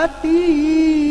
जाती